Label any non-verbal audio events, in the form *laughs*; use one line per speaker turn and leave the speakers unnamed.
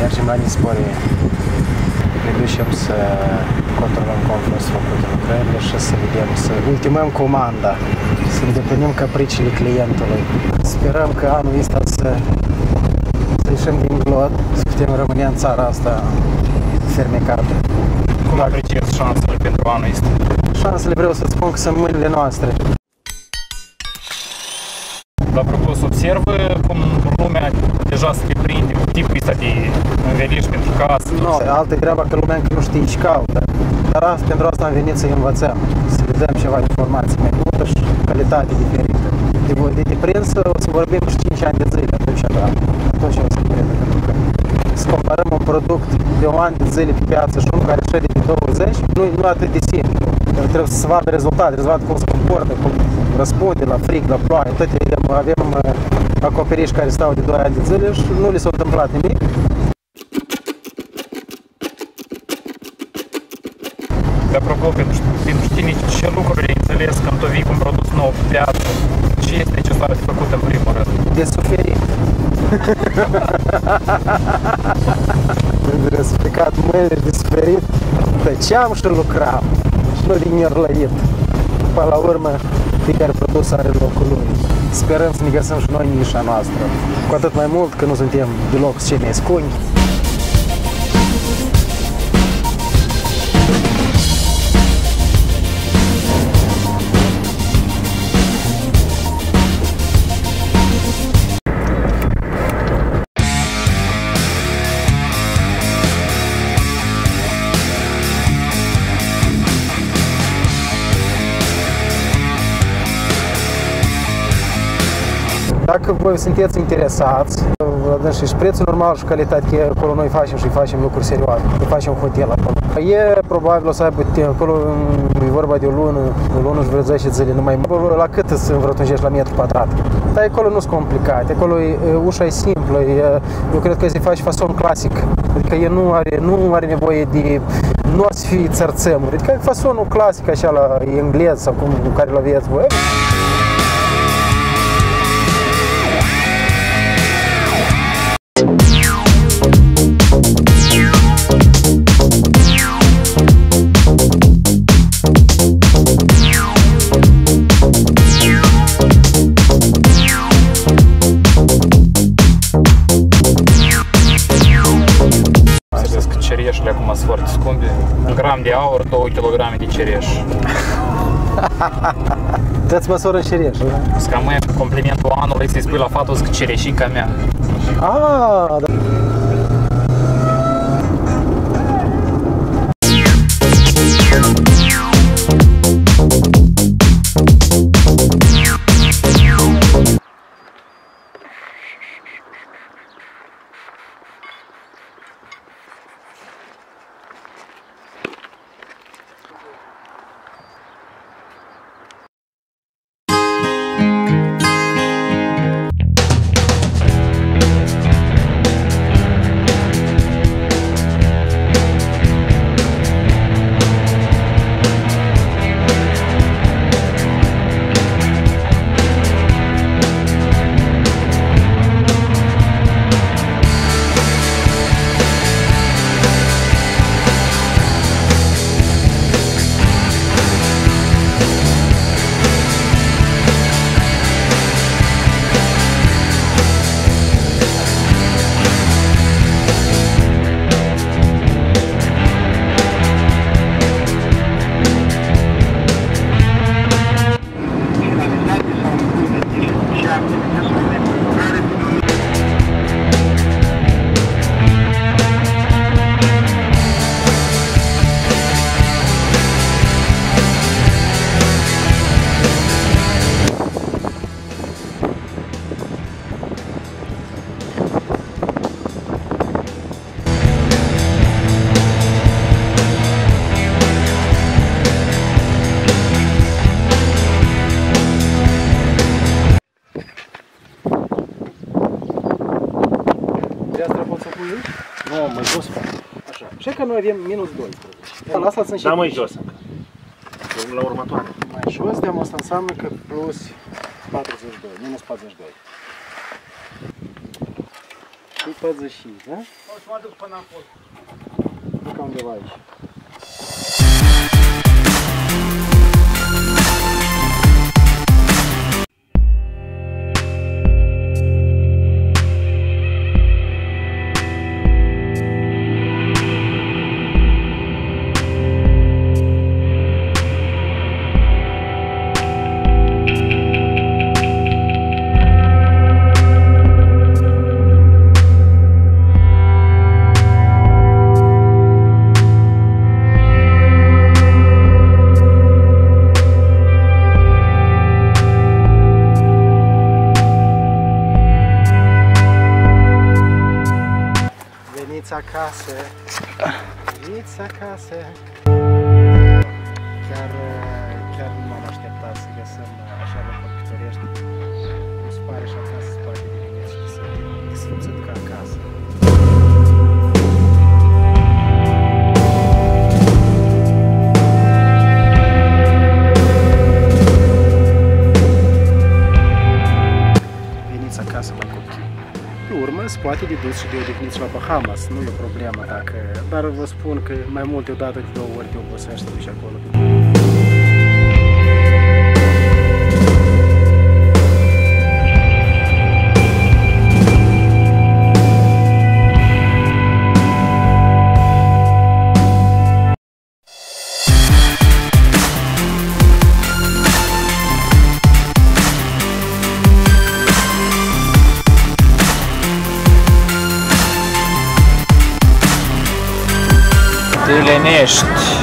mergem la Nisporie. Ne ducem să controlăm cum au fost făcute lucrările și să vedem, să ultimăm comanda, să îndeplinim capriciile clientului. Sperăm că anul ăsta să, să ieșim din glot, să putem rămâne în țara asta fermecată.
Cum apreciezi șansele pentru anul ăsta?
Șansele vreau să spun că sunt mâinile noastre.
La apropo, se observă cum lumea deja se deprinde cu tipul ăsta de înveliș pentru casă.
Nu, altă treaba că lumea încă nu știe ce caută. Dar asta, pentru asta am venit să învățăm, să le dăm ceva informații mai multă și calitate diferită. De, de, de prins o să vorbim și 5 ani de zile, atunci, da, atunci o să prinde, pentru că să comparăm un produs de un an de zile pe piață și unul care șede de 20, nu, nu atât de simplu. Trebuie să vadă rezultate, trebuie să vadă cum se comportă, cum răspunde la frig, la ploaie, toate avem uh, acoperiș care stau de 2 ani de zile și nu li s-a întâmplat nimic.
De apropo, pentru, pentru tine ce lucruri ai înțeles când tu vii cu un produs nou pe piață? Ce este necesar de făcut în primul rând?
De suferit. *laughs* de răspicat mâinile de suferit, tăceam și lucram. Și nu din nerlăit. Până la urmă, fiecare produs are locul lui. Sperăm să ne găsim și noi nișa noastră. Cu atât mai mult că nu suntem deloc cei mai scuni. Dacă voi sunteți interesați, și prețul normal și calitate, acolo noi facem și facem lucruri serioase. Noi facem hotel acolo. E probabil o să aibă acolo, e vorba de o lună, o lună și vreo 10 zile numai. La cât să învrătunjești la metru pătrat? Dar acolo nu sunt complicate, acolo e, ușa e simplă, e, eu cred că se face fason clasic. Adică e nu are, nu are nevoie de nu ar fi țărțămuri. Adică e fasonul clasic așa la englez sau cum care l aveți voi.
Un gram de aur, 2 kg de cereș.
Dați *laughs* măsoră cereș, da?
Să cam complimentul anului să-i spui la fată că cereșica mea.
Ah, da. Jos fac. Așa. Și că noi avem minus 12. Da, la asta sunt
Da, mai jos încă. La următoare.
Mai jos, de asta înseamnă că plus 42, minus 42. 45, da? O să mă duc până acolo. Duc undeva aici. casă, vița casă, Pe urmă, se poate de dus și de odihniți la Bahamas, nu e o problemă dacă... Dar vă spun că mai multe odată de două ori te obosește și acolo.
Te lenești